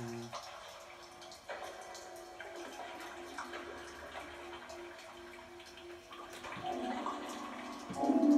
ね。うん